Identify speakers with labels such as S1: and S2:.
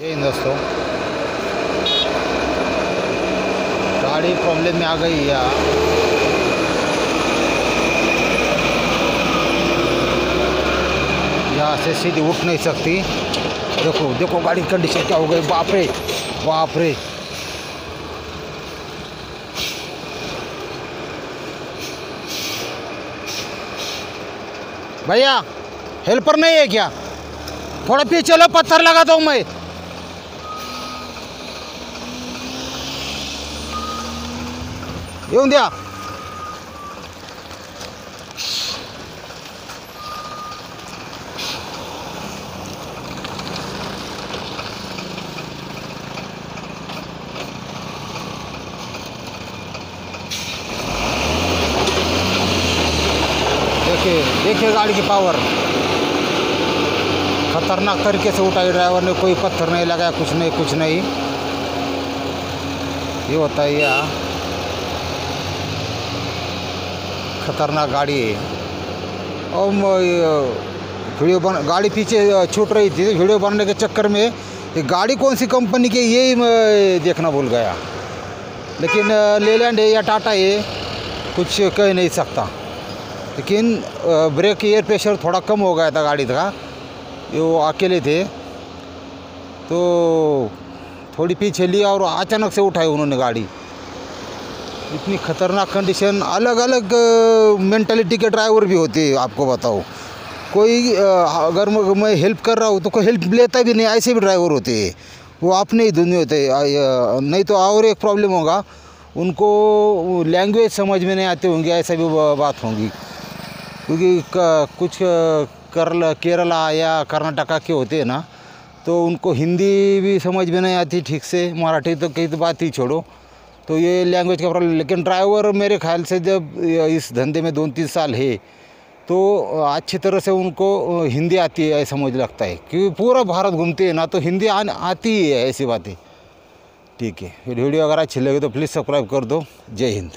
S1: जय दोस्तों। गाड़ी प्रॉब्लम में आ गई है यहाँ से सीधी उठ नहीं सकती। देखो देखो गाड़ी कंडीशन क्या हो गई। बाप रे बाप रे। भैया हेल्पर नहीं है क्या? थोड़ा पीछे चलो पत्थर लगा दो मैं। येऊन द्या देखिए देखिए गाड़ी की पावर खतरनाक तरीके से उठाई ड्राइवर ने कोई पत्थर नहीं लगाया कुछ नहीं कुछ नहीं ये होता है यह खतरनाक गाड़ी है। और वीडियो बन, गाड़ी पीछे छूट रही थी। वीडियो बनने के चक्कर में ये गाड़ी कौन सी कंपनी की यही मैं देखना भूल गया। लेकिन लेलैंड है या टाटा है, कुछ कह नहीं सकता। लेकिन ब्रेक एयर प्रेशर थोड़ा कम हो गया था गाड़ी का ये वो अकेले थे। तो थोड़ी पीछे लिया और अचानक से उठाई उन्होंने गाड़ी। इतनी खतरनाक कंडीशन अलग अलग मेंटालिटी के ड्राइवर भी होते हैं, आपको बताओ कोई अगर मैं हेल्प कर रहा हूँ तो कोई हेल्प लेता भी नहीं, ऐसे भी ड्राइवर होते हैं। वो अपने ही दुनिया होते नहीं तो और एक प्रॉब्लम होगा। उनको लैंग्वेज समझ में नहीं आते होंगे, ऐसा भी बात होंगी। क्योंकि कुछ करला, केरला या कर्नाटका के होते हैं ना तो उनको हिंदी भी समझ में नहीं आती ठीक से, मराठी तो कई तो बात ही छोड़ो। तो ये लैंग्वेज का प्रॉब्लम लेकिन ड्राइवर मेरे ख्याल से जब इस धंधे में दो तीन साल है तो अच्छी तरह से उनको हिंदी आती है ऐसा मुझे लगता है। क्योंकि पूरा भारत घूमते हैं ना तो हिंदी आ, आती ही है ऐसी बातें। ठीक है वीडियो अगर अच्छी लगे तो प्लीज़ सब्सक्राइब कर दो। जय हिंद।